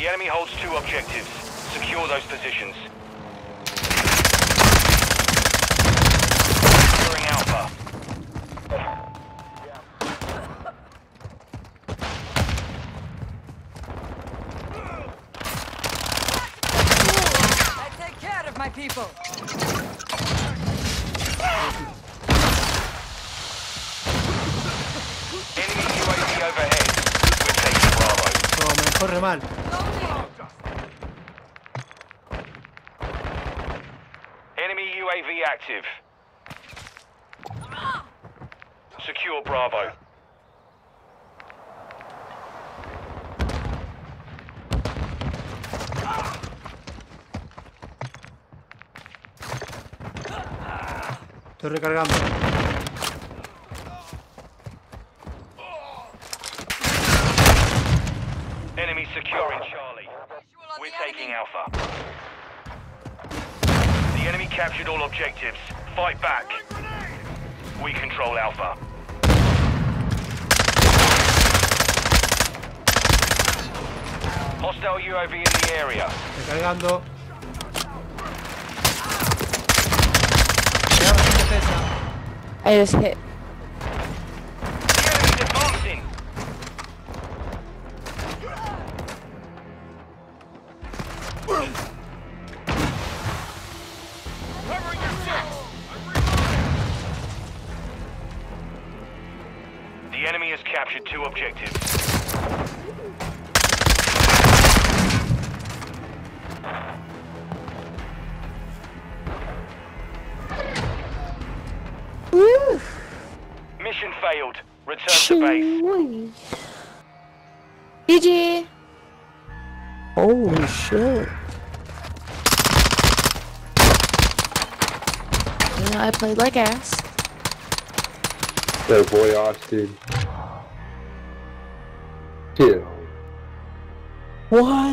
The enemy holds two objectives. Secure those positions. Securing Alpha. I take care of my people. Enemy UAV overhead. We're taking Bravo. No, me corre mal. Enemy UAV active. Secure Bravo. Estoy recargando. Enemy securing Charlie. Visual on We're the taking enemy. Alpha. The enemy captured all objectives. Fight back. We control Alpha. Hostile UAV in the area. Recargando. Quedaba sin defensa. I just hit. The enemy has captured two objectives. Woo! Mission failed. Return to base. Shoo-wee. GG! Holy shit. You know, I played like ass. That boy Austin. Chill. What?